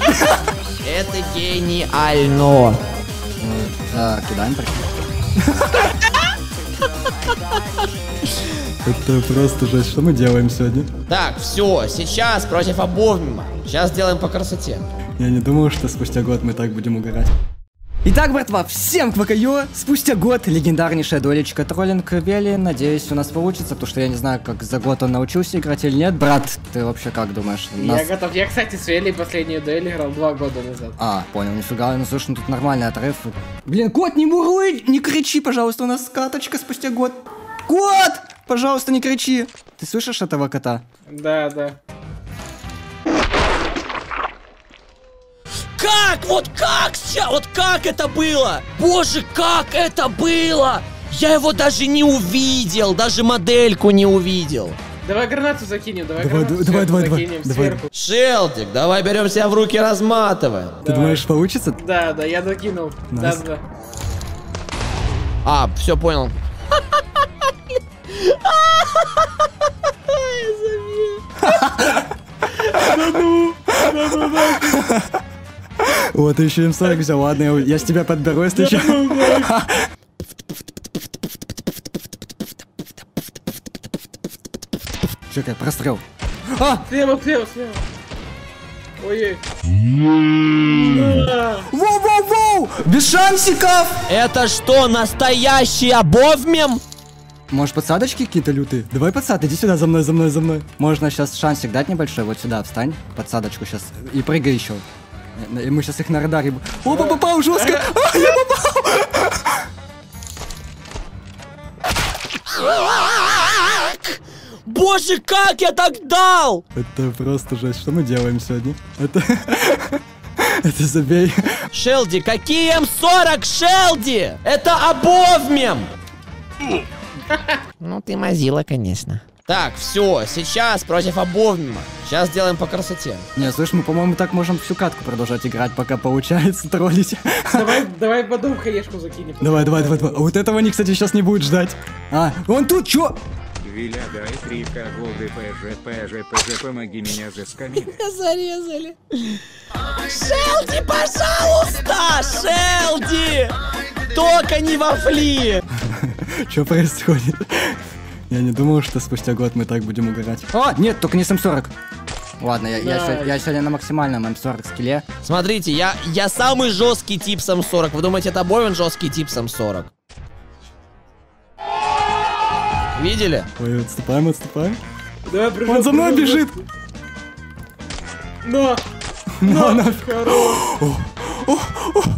Это гениально. Да, кидаем Это просто жесть. Что мы делаем сегодня? Так, все, сейчас против обовмима. Сейчас сделаем по красоте. Я не думал, что спустя год мы так будем угорать. Итак, братва, всем квакайо! Спустя год легендарнейшая долечка троллинг Вели. Надеюсь, у нас получится, потому что я не знаю, как за год он научился играть или нет. Брат, ты вообще как думаешь? Я готов. Я, кстати, с Вели последнюю дуэль играл два года назад. А, понял, нифига. Ну слушай, ну тут нормальный отрыв. Блин, кот, не буруй! Не кричи, пожалуйста, у нас каточка спустя год. Кот! Пожалуйста, не кричи. Ты слышишь этого кота? Да, да. Как? Вот как сейчас? Вот как это было? Боже, как это было? Я его даже не увидел, даже модельку не увидел. Давай гранату закинем, давай, давай гранату давай, давай, закинем давай. сверху. Шелтик, давай берем себя в руки, разматываем. Ты думаешь, получится? Да, да, я закинул. Да, да. А, все понял. Вот, ты еще М40 взял, ладно, я, я с тебя подберу, если еще. Чекай, прострел. А! Слева, слева, слева. Ой-ой. Воу-воу-воу! Без шансиков! Это что, настоящий обовмем? Может подсадочки какие-то лютые? Давай подсад, иди сюда, за мной, за мной, за мной. Можно сейчас шансик дать небольшой, вот сюда встань, подсадочку сейчас, и прыгай еще. И мы сейчас их на радаре... Опа, попал жестко! А, я попал! Боже, как я так дал? Это просто жесть. Что мы делаем сегодня? Это... Это забей. Шелди, какие М40, Шелди? Это обовмем! Ну ты мазила, конечно. Так, все, сейчас против обовмима. Сейчас сделаем по красоте. Не, слышь, мы, по-моему, так можем всю катку продолжать играть, пока получается троллить. Давай, давай потом хаешку закинем. Давай, давай, давай, давай. А вот этого они, кстати, сейчас не будет ждать. А, он тут, чё? Виля, дай три голды ПЖ, ПЖ, ПЖ, помоги меня заскамили. Зарезали. Шелди, пожалуйста! Шелди! Только не вафли! Что происходит? Я не думал, что спустя год мы так будем угорать. О, нет, только не с М40. Ладно, я, я, Да. се- я сегодня на максимальном М40 скилле. Смотрите, я, я самый жесткий тип с М40. Вы думаете, это Бовин жесткий тип с М40? Видели? Ой, отступаем, отступаем. Давай, прыжок, Он за мной прыжок, бежит. На, на. Хорош!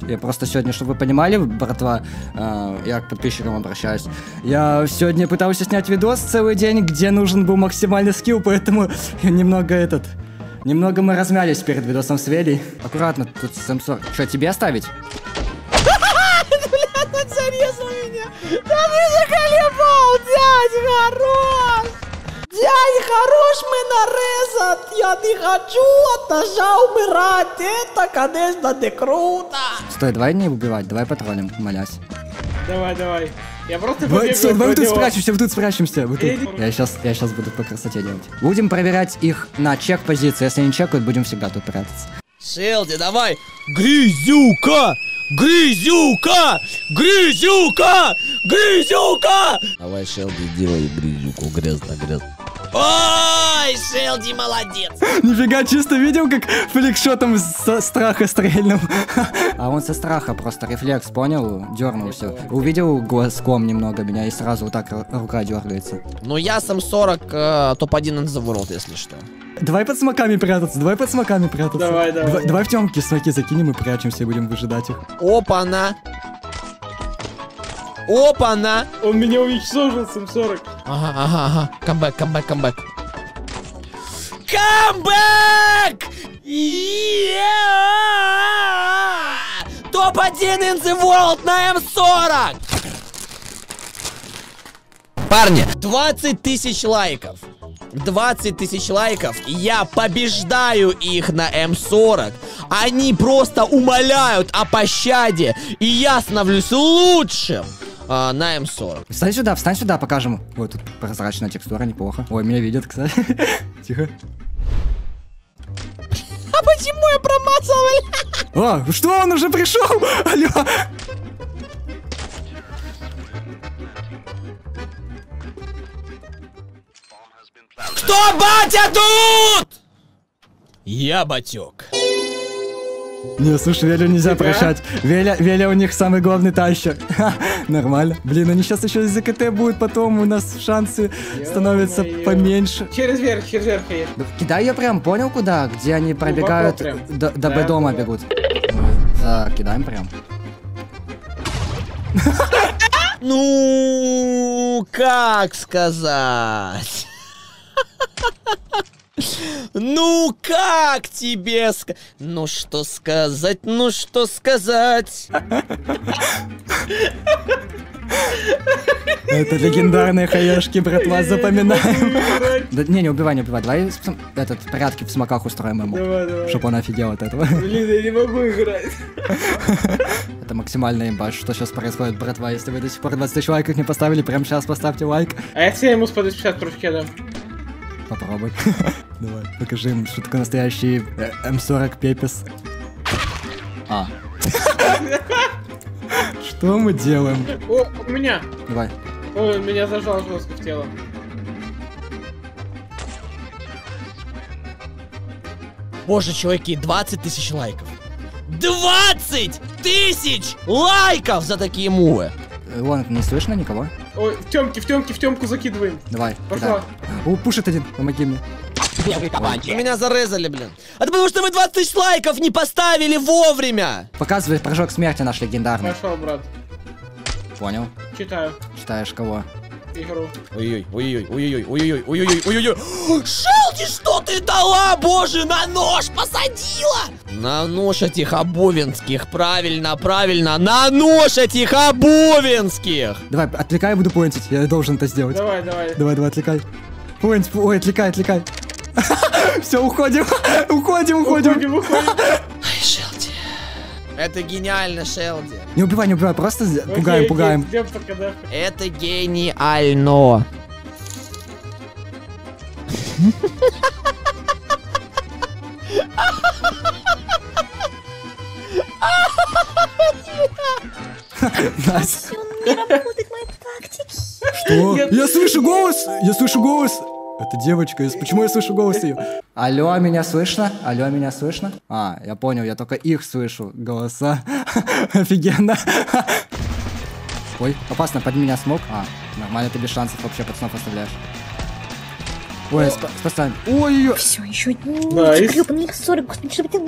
Я просто сегодня, чтобы вы понимали, братва, э, я к подписчикам обращаюсь. Я сегодня пытался снять видос целый день, где нужен был максимальный скилл, поэтому немного этот... Немного мы размялись перед видосом с Велей. Аккуратно, тут с М40. Что, тебе оставить? Да ты заколебал, дядь хорош! Дядь хорош мене резать! Я не хочу от ножа умирать! Это, конечно, не круто! Стой, давай не убивать, давай патрулем, молясь. Давай, давай. Я просто давай вот от тут спрячемся, вот тут спрячемся. Вот тут. Я сейчас, я сейчас буду по красоте делать. Будем проверять их на чек позиции. Если не чекают, будем всегда тут прятаться. Шелди, давай! Грязюка! Грязюка! Грязюка! Грязюка! Давай, Шелди, делай грязюку, грязно-грязно. Ой, Шелди молодец! Нифига, чисто видел, как фликшотом со страха стрельнул. А он со страха просто рефлекс, понял? Дернулся. Увидел глазком немного меня и сразу вот так ру- рука дергается. Ну я сам 40 э, топ-1 in the world, если что. Давай под смоками прятаться, давай под смоками прятаться. Давай, давай. Давай, давай в темки смоки закинем и прячемся, и будем выжидать их. Опа-на! Опа-на! Он меня уничтожил, 740. Ага, ага, ага. Камбэк, камбэк, камбэк. Камбэк! Yeah! Топ-1 in the world на М40! Парни, 20 тысяч лайков. 20 тысяч лайков, я побеждаю их на М40. Они просто умоляют о пощаде, и я становлюсь лучшим а, на М40. Встань сюда, встань сюда, покажем. Вот тут прозрачная текстура, неплохо. Ой, меня видят, кстати. Тихо. Почему я промазал? О, что, он уже пришел? Алло. Кто батя тут? Я батек. Не, слушай, Велю нельзя прощать. Веля, Веля у них самый главный тащер. Нормально. Блин, они сейчас еще из ЗКТ будут, потом у нас шансы становятся поменьше. Через верх, через верх. Да Кидай ее прям, понял куда? Где они пробегают, до, Б-дома бегут. Кидаем прям. Ну, как сказать? Ну, как тебе ска... Ну, что сказать, ну, что сказать? Это легендарные хаешки, братва, запоминаем. Да не, не убивай, не убивай. Давай этот порядки в смоках устроим ему. Давай, давай. Чтоб он офигел от этого. Блин, я не могу играть. Это максимальная имба. Что сейчас происходит, братва? Если вы до сих пор 20 тысяч лайков не поставили, прямо сейчас поставьте лайк. А если я ему с 50 кружки дам? Попробуй. Давай, покажи им, что такое настоящий э, М40 Пепес. А. Что мы делаем? О, у меня. Давай. Ой, он меня зажал жестко в тело. Боже, чуваки, 20 тысяч лайков. 20 тысяч лайков за такие мувы. Э, Лонг, не слышно никого? Ой, в темке, в темке, в темку закидываем. Давай. Пошла. кидай. О, пушит один, помоги мне. Меня зарезали, блин. А Это потому что вы 20 тысяч лайков не поставили вовремя. Показывай прыжок смерти наш легендарный. Пошел, брат. Понял. Читаю Читаешь кого? Игру. Ой-ой, ой-ой, ой-ой, ой-ой, ой-ой, ой-ой. Шелди, что ты дала, боже, на нож посадила? На нож этих обовинских, правильно, правильно, на нож этих обовинских. Давай, отвлекай, буду поинтить. Я должен это сделать. Давай, давай. Давай, давай, отвлекай. Поинт, ой, отвлекай, отвлекай. Все, уходим. Уходим, уходим. Уходим, уходим. Это гениально, Шелди. Не убивай, не убивай, просто пугаем, Окей, пугаем. окей, ждем пока. Это гениально. Что? Я слышу голос! Я слышу голос! Это девочка, из- почему я слышу голос ее? Алло, меня слышно? Алло, меня слышно? А, я понял, я только их слышу, голоса. Офигенно. Ой, опасно, под меня smoke. А, нормально, ты без шансов вообще пацанов оставляешь. Ой, спа- спасаем. Ой-ой-ой, Все, еще Nice. гребаный 40, господи, что ты...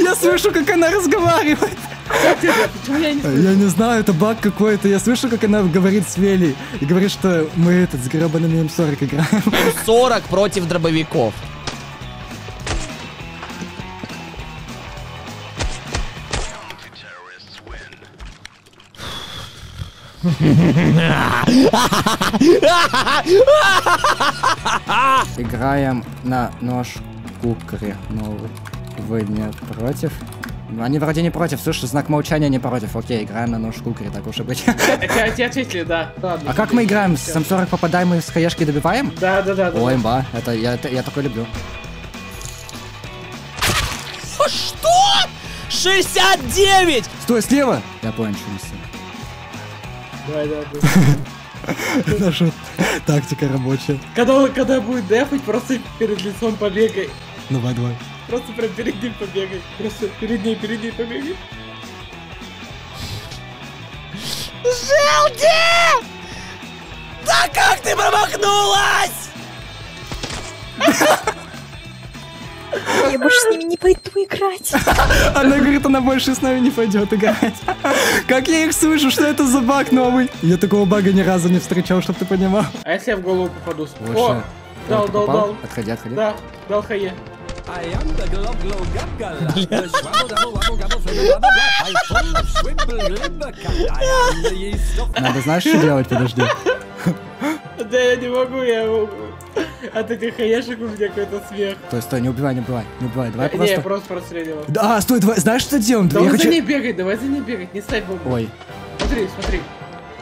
я слышу, как она разговаривает. Почему я не слышу? Я не знаю, это баг какой-то. Я слышу, как она говорит с Велей. И говорит, что мы этот с гребаными М40 играем. 40 против дробовиков. Играем на нож кукри. Ну, вы не против? Они вроде не против. Слушай, знак молчания не против. Окей, играем на нож кукри, так уж и быть. Тебе ответили, да. Ладно. А как мы играем? С М40 попадаем и с хаешки добиваем? Да, да, да. Ой, имба. Это я, это я такое люблю. А Что? 69! Стой, слева! Я понял, что не Давай, давай, давай. Наша тактика рабочая. Когда, когда будет дефать, просто перед лицом побегай. Давай, давай. Просто прям перед ним побегай. Просто перед ней, перед ней побегай. Желди! Да как ты промахнулась? Я больше с ними не пойду играть. Она говорит, она больше с нами не пойдет играть. Как я их слышу, что это за баг новый? Я такого бага ни разу не встречал, чтоб ты понимал. А если я в голову попаду? О, дал, дал, дал. Отходи, отходи. Да, дал хае. Надо знаешь, что делать? Подожди. Да я не могу, я. От этих хаешек у меня какой-то смех. Стой, стой, не убивай, не убивай, не убивай. Давай Не, я просто... просто простреливал. Да, стой, давай, знаешь, что делаем? Давай Я за ней бегать, давай за ней бегать, не ставь бомбу. Ой, Смотри, смотри.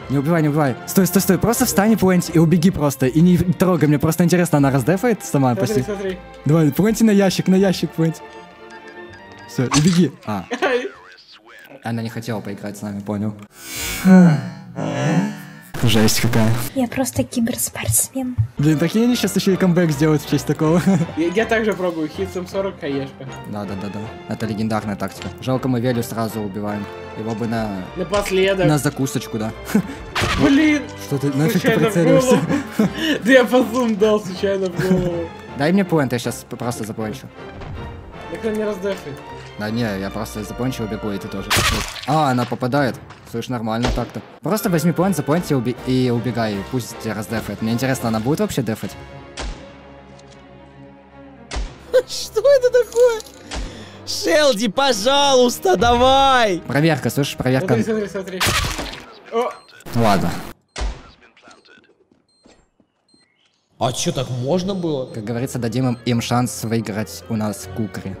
Не убивай, не убивай. Стой, стой, стой, просто встань и планти, и убеги просто. И не трогай, мне просто интересно, она раздефает сама Смотри, почти. смотри. Давай, планти на ящик, на ящик планти. Все, и беги. А, она не хотела поиграть с нами, понял. Жесть какая. Я просто киберспортсмен. Блин, такие они сейчас еще и камбэк сделают в честь такого. Я, я также пробую. Хит 740, хаешка. Да, да, да, да. Это легендарная тактика. Жалко, мы Велю сразу убиваем. Его бы на... Напоследок. На закусочку, да. Блин, Что ты нафиг ты голову. Да я по зум дал случайно в голову. Дай мне поинт, я сейчас просто закончу. Так он не раздефит. Да не, я просто закончу, убегу, и ты тоже. А, она попадает. Слышь, нормально так-то. Просто возьми поинт, запоинти и, уби- и убегай, и пусть тебя раздефает. Мне интересно, она будет вообще дефать? Что это такое? Шелди, пожалуйста, давай! Проверка, слышишь, проверка. Смотри, смотри, смотри. О, Ладно. А что, так можно было? Как говорится, дадим им, им шанс выиграть у нас кукри.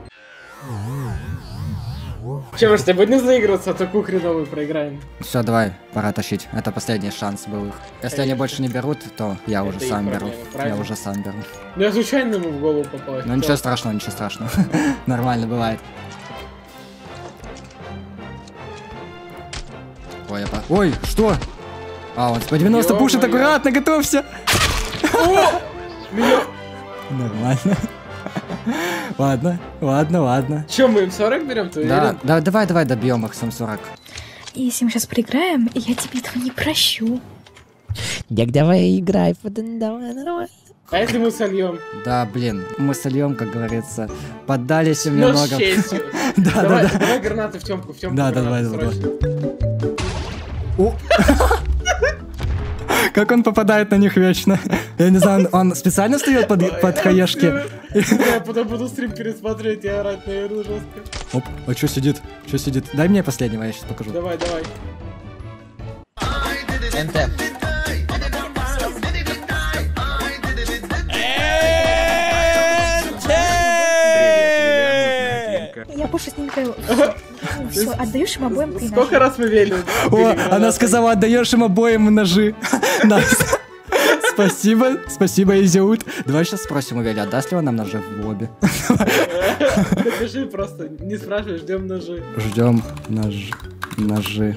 Че, может, будем заигрываться, а то кухри новый проиграем. Все, давай, пора тащить. Это последний шанс был их. Если они больше не берут, то я уже сам беру. Я уже сам беру. Ну я случайно ему в голову попал. Ну ничего страшного, ничего страшного. Нормально бывает. Ой, я по... Ой, что? А, он по 90 пушит, аккуратно, готовься. Нормально. Ладно, ладно, ладно. Че, мы им 40 берем, ты Да, уверен? да, давай, давай добьем их 740. Если мы сейчас проиграем, я тебе этого не прощу. Дяк, давай играй, давай, нормально. А если мы сольем? Да, блин, мы сольем, как говорится, поддались им Ну, немного. Да, да, Давай, да. давай гранаты в темку, в темку. Да, да, давай, давай! Как он попадает на них вечно? Я не знаю, он, он специально встает под, под хаешки? Я потом буду стрим пересмотреть и орать, наверное, жестко. Оп, а что сидит? Что сидит? Дай мне последнего, я сейчас покажу. Давай, давай. НТ. Я больше с ним не Все, отдаешь им обоим три Сколько раз мы вели? О, она сказала, отдаешь им обоим ножи. Спасибо, спасибо, Изиут. Давай сейчас спросим у Вели, отдаст ли он нам ножи в лобби? Напиши просто, не спрашивай, ждем ножи. Ждем нож... ножи.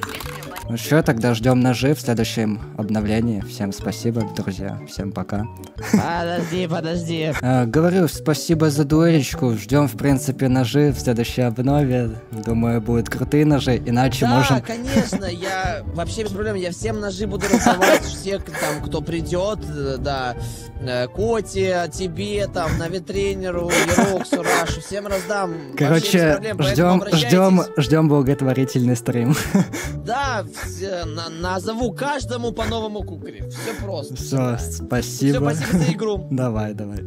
Ну что, тогда ждем ножи в следующем обновлении. Всем спасибо, друзья. Всем пока. Подожди, подожди. А, говорю, спасибо за дуэлечку. Ждем, в принципе, ножи в следующей обнове. Думаю, будут крутые ножи, иначе Да, можем... конечно, я вообще без проблем, я всем ножи буду раздавать, всех там, кто придет, да, э, Коте, тебе, там, на ветренеру, Ероксу, Рашу, всем раздам. Короче, ждем, ждем, ждем благотворительный стрим. Да, все, на- назову каждому по новому кукре, все просто. Все, Все, спасибо. спасибо за игру. Давай, давай.